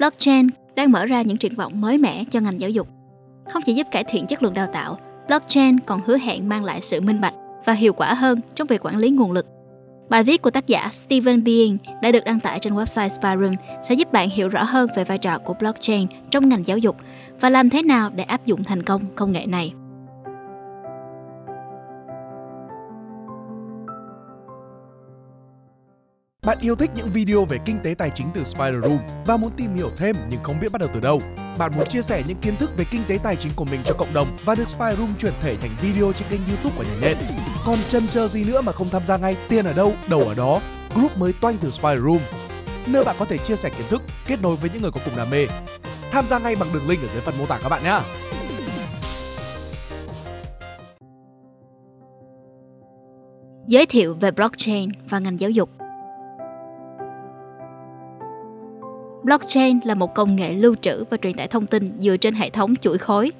blockchain đang mở ra những triển vọng mới mẻ cho ngành giáo dục. Không chỉ giúp cải thiện chất lượng đào tạo, blockchain còn hứa hẹn mang lại sự minh bạch và hiệu quả hơn trong việc quản lý nguồn lực. Bài viết của tác giả Steven Being đã được đăng tải trên website Spyroom sẽ giúp bạn hiểu rõ hơn về vai trò của blockchain trong ngành giáo dục và làm thế nào để áp dụng thành công công nghệ này. Bạn yêu thích những video về kinh tế tài chính từ Spider Room và muốn tìm hiểu thêm nhưng không biết bắt đầu từ đâu. Bạn muốn chia sẻ những kiến thức về kinh tế tài chính của mình cho cộng đồng và được Spider Room chuyển thể thành video trên kênh YouTube của nhà nền. Còn chân chờ gì nữa mà không tham gia ngay? Tiền ở đâu, đầu ở đó. Group mới toanh từ Spider Room, nơi bạn có thể chia sẻ kiến thức, kết nối với những người có cùng đam mê. Tham gia ngay bằng đường link ở dưới phần mô tả các bạn nhé. Giới thiệu về blockchain và ngành giáo dục Blockchain là một công nghệ lưu trữ và truyền tải thông tin dựa trên hệ thống chuỗi khối.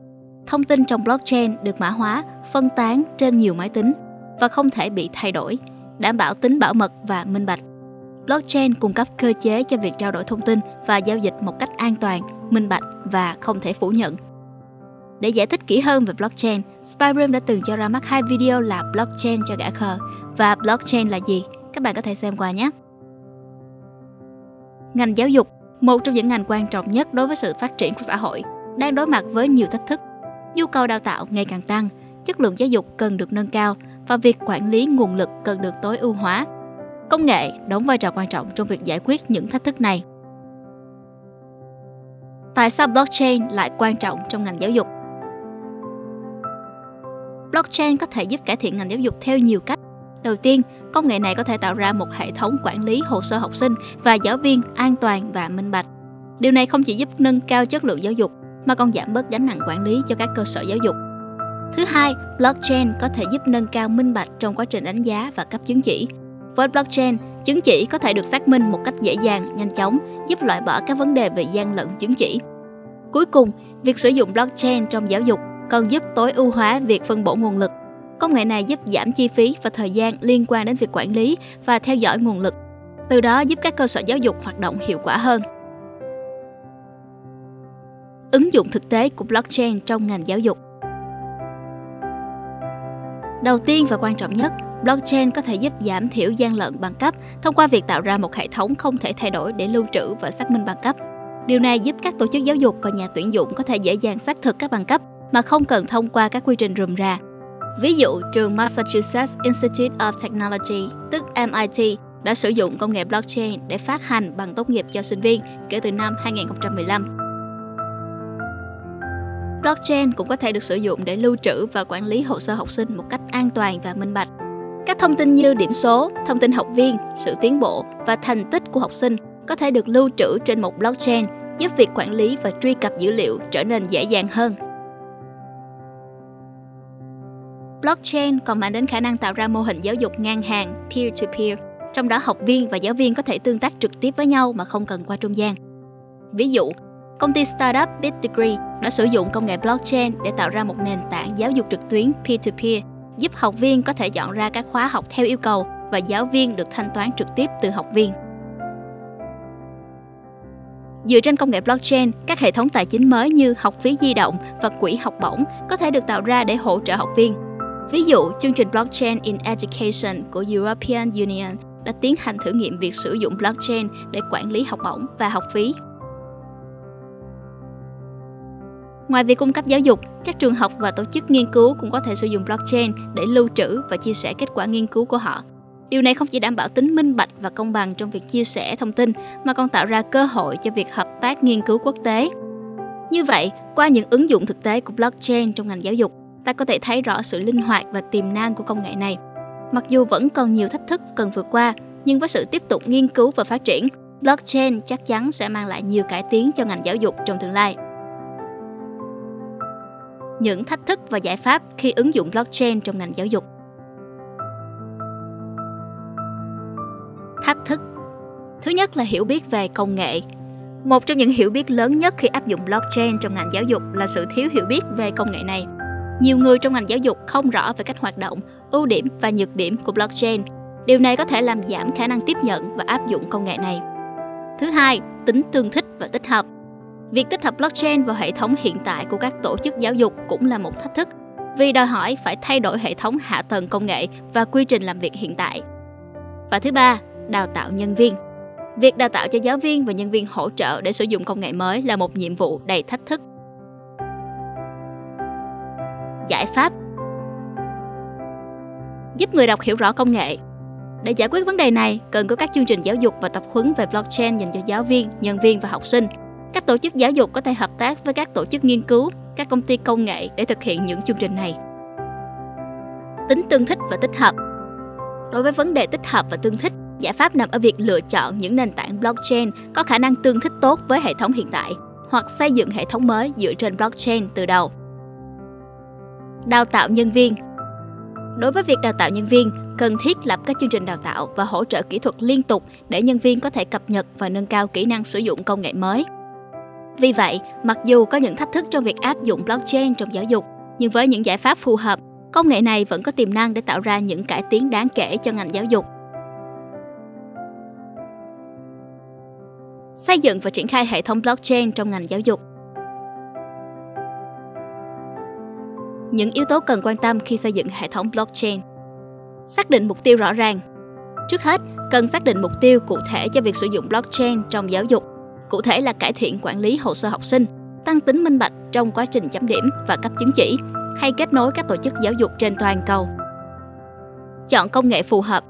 Thông tin trong blockchain được mã hóa, phân tán trên nhiều máy tính và không thể bị thay đổi, đảm bảo tính bảo mật và minh bạch. Blockchain cung cấp cơ chế cho việc trao đổi thông tin và giao dịch một cách an toàn, minh bạch và không thể phủ nhận. Để giải thích kỹ hơn về blockchain, Spyroom đã từng cho ra mắt hai video là blockchain cho gã khờ và blockchain là gì. Các bạn có thể xem qua nhé. Ngành giáo dục một trong những ngành quan trọng nhất đối với sự phát triển của xã hội, đang đối mặt với nhiều thách thức. Nhu cầu đào tạo ngày càng tăng, chất lượng giáo dục cần được nâng cao và việc quản lý nguồn lực cần được tối ưu hóa. Công nghệ đóng vai trò quan trọng trong việc giải quyết những thách thức này. Tại sao blockchain lại quan trọng trong ngành giáo dục? Blockchain có thể giúp cải thiện ngành giáo dục theo nhiều cách. Đầu tiên, công nghệ này có thể tạo ra một hệ thống quản lý hồ sơ học sinh và giáo viên an toàn và minh bạch. Điều này không chỉ giúp nâng cao chất lượng giáo dục mà còn giảm bớt gánh nặng quản lý cho các cơ sở giáo dục. Thứ hai, blockchain có thể giúp nâng cao minh bạch trong quá trình đánh giá và cấp chứng chỉ. Với blockchain, chứng chỉ có thể được xác minh một cách dễ dàng, nhanh chóng, giúp loại bỏ các vấn đề về gian lận chứng chỉ. Cuối cùng, việc sử dụng blockchain trong giáo dục còn giúp tối ưu hóa việc phân bổ nguồn lực Công nghệ này giúp giảm chi phí và thời gian liên quan đến việc quản lý và theo dõi nguồn lực, từ đó giúp các cơ sở giáo dục hoạt động hiệu quả hơn. Ứng dụng thực tế của blockchain trong ngành giáo dục Đầu tiên và quan trọng nhất, blockchain có thể giúp giảm thiểu gian lận bằng cấp thông qua việc tạo ra một hệ thống không thể thay đổi để lưu trữ và xác minh bằng cấp. Điều này giúp các tổ chức giáo dục và nhà tuyển dụng có thể dễ dàng xác thực các bằng cấp mà không cần thông qua các quy trình rườm rà Ví dụ, trường Massachusetts Institute of Technology, tức MIT, đã sử dụng công nghệ blockchain để phát hành bằng tốt nghiệp cho sinh viên kể từ năm 2015. Blockchain cũng có thể được sử dụng để lưu trữ và quản lý hồ sơ học sinh một cách an toàn và minh bạch. Các thông tin như điểm số, thông tin học viên, sự tiến bộ và thành tích của học sinh có thể được lưu trữ trên một blockchain, giúp việc quản lý và truy cập dữ liệu trở nên dễ dàng hơn. Blockchain còn mang đến khả năng tạo ra mô hình giáo dục ngang hàng peer-to-peer, trong đó học viên và giáo viên có thể tương tác trực tiếp với nhau mà không cần qua trung gian. Ví dụ, công ty startup BitDegree đã sử dụng công nghệ blockchain để tạo ra một nền tảng giáo dục trực tuyến peer-to-peer, giúp học viên có thể chọn ra các khóa học theo yêu cầu và giáo viên được thanh toán trực tiếp từ học viên. Dựa trên công nghệ blockchain, các hệ thống tài chính mới như học phí di động và quỹ học bổng có thể được tạo ra để hỗ trợ học viên Ví dụ, chương trình Blockchain in Education của European Union đã tiến hành thử nghiệm việc sử dụng blockchain để quản lý học bổng và học phí. Ngoài việc cung cấp giáo dục, các trường học và tổ chức nghiên cứu cũng có thể sử dụng blockchain để lưu trữ và chia sẻ kết quả nghiên cứu của họ. Điều này không chỉ đảm bảo tính minh bạch và công bằng trong việc chia sẻ thông tin mà còn tạo ra cơ hội cho việc hợp tác nghiên cứu quốc tế. Như vậy, qua những ứng dụng thực tế của blockchain trong ngành giáo dục, ta có thể thấy rõ sự linh hoạt và tiềm năng của công nghệ này. Mặc dù vẫn còn nhiều thách thức cần vượt qua, nhưng với sự tiếp tục nghiên cứu và phát triển, blockchain chắc chắn sẽ mang lại nhiều cải tiến cho ngành giáo dục trong tương lai. Những thách thức và giải pháp khi ứng dụng blockchain trong ngành giáo dục. Thách thức Thứ nhất là hiểu biết về công nghệ. Một trong những hiểu biết lớn nhất khi áp dụng blockchain trong ngành giáo dục là sự thiếu hiểu biết về công nghệ này nhiều người trong ngành giáo dục không rõ về cách hoạt động, ưu điểm và nhược điểm của blockchain. Điều này có thể làm giảm khả năng tiếp nhận và áp dụng công nghệ này. Thứ hai, tính tương thích và tích hợp. Việc tích hợp blockchain vào hệ thống hiện tại của các tổ chức giáo dục cũng là một thách thức vì đòi hỏi phải thay đổi hệ thống hạ tầng công nghệ và quy trình làm việc hiện tại. Và thứ ba, đào tạo nhân viên. Việc đào tạo cho giáo viên và nhân viên hỗ trợ để sử dụng công nghệ mới là một nhiệm vụ đầy thách thức. Giải pháp Giúp người đọc hiểu rõ công nghệ Để giải quyết vấn đề này, cần có các chương trình giáo dục và tập huấn về blockchain dành cho giáo viên, nhân viên và học sinh. Các tổ chức giáo dục có thể hợp tác với các tổ chức nghiên cứu, các công ty công nghệ để thực hiện những chương trình này. Tính tương thích và tích hợp Đối với vấn đề tích hợp và tương thích, giải pháp nằm ở việc lựa chọn những nền tảng blockchain có khả năng tương thích tốt với hệ thống hiện tại hoặc xây dựng hệ thống mới dựa trên blockchain từ đầu. Đào tạo nhân viên Đối với việc đào tạo nhân viên, cần thiết lập các chương trình đào tạo và hỗ trợ kỹ thuật liên tục để nhân viên có thể cập nhật và nâng cao kỹ năng sử dụng công nghệ mới. Vì vậy, mặc dù có những thách thức trong việc áp dụng blockchain trong giáo dục, nhưng với những giải pháp phù hợp, công nghệ này vẫn có tiềm năng để tạo ra những cải tiến đáng kể cho ngành giáo dục. Xây dựng và triển khai hệ thống blockchain trong ngành giáo dục những yếu tố cần quan tâm khi xây dựng hệ thống blockchain. Xác định mục tiêu rõ ràng. Trước hết, cần xác định mục tiêu cụ thể cho việc sử dụng blockchain trong giáo dục, cụ thể là cải thiện quản lý hồ sơ học sinh, tăng tính minh bạch trong quá trình chấm điểm và cấp chứng chỉ, hay kết nối các tổ chức giáo dục trên toàn cầu. Chọn công nghệ phù hợp.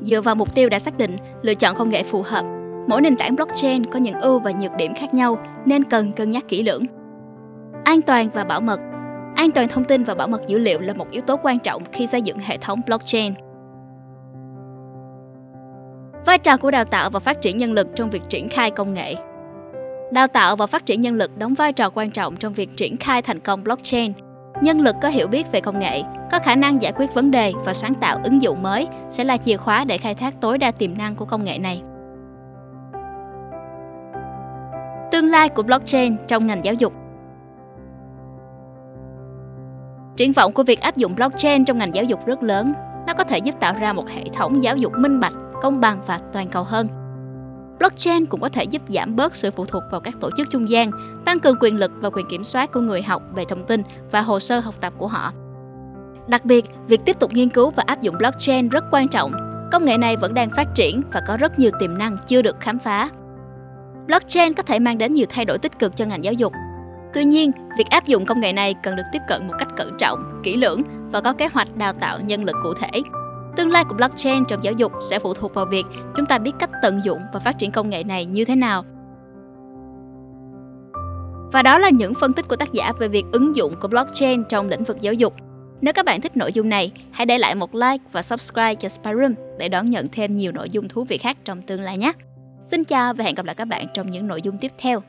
Dựa vào mục tiêu đã xác định, lựa chọn công nghệ phù hợp. Mỗi nền tảng blockchain có những ưu và nhược điểm khác nhau nên cần cân nhắc kỹ lưỡng. An toàn và bảo mật An toàn thông tin và bảo mật dữ liệu là một yếu tố quan trọng khi xây dựng hệ thống blockchain. Vai trò của đào tạo và phát triển nhân lực trong việc triển khai công nghệ. Đào tạo và phát triển nhân lực đóng vai trò quan trọng trong việc triển khai thành công blockchain. Nhân lực có hiểu biết về công nghệ, có khả năng giải quyết vấn đề và sáng tạo ứng dụng mới sẽ là chìa khóa để khai thác tối đa tiềm năng của công nghệ này. Tương lai của blockchain trong ngành giáo dục Triển vọng của việc áp dụng blockchain trong ngành giáo dục rất lớn. Nó có thể giúp tạo ra một hệ thống giáo dục minh bạch, công bằng và toàn cầu hơn. Blockchain cũng có thể giúp giảm bớt sự phụ thuộc vào các tổ chức trung gian, tăng cường quyền lực và quyền kiểm soát của người học về thông tin và hồ sơ học tập của họ. Đặc biệt, việc tiếp tục nghiên cứu và áp dụng blockchain rất quan trọng. Công nghệ này vẫn đang phát triển và có rất nhiều tiềm năng chưa được khám phá. Blockchain có thể mang đến nhiều thay đổi tích cực cho ngành giáo dục Tuy nhiên, việc áp dụng công nghệ này cần được tiếp cận một cách cẩn trọng, kỹ lưỡng và có kế hoạch đào tạo nhân lực cụ thể. Tương lai của blockchain trong giáo dục sẽ phụ thuộc vào việc chúng ta biết cách tận dụng và phát triển công nghệ này như thế nào. Và đó là những phân tích của tác giả về việc ứng dụng của blockchain trong lĩnh vực giáo dục. Nếu các bạn thích nội dung này, hãy để lại một like và subscribe cho Spyroom để đón nhận thêm nhiều nội dung thú vị khác trong tương lai nhé. Xin chào và hẹn gặp lại các bạn trong những nội dung tiếp theo.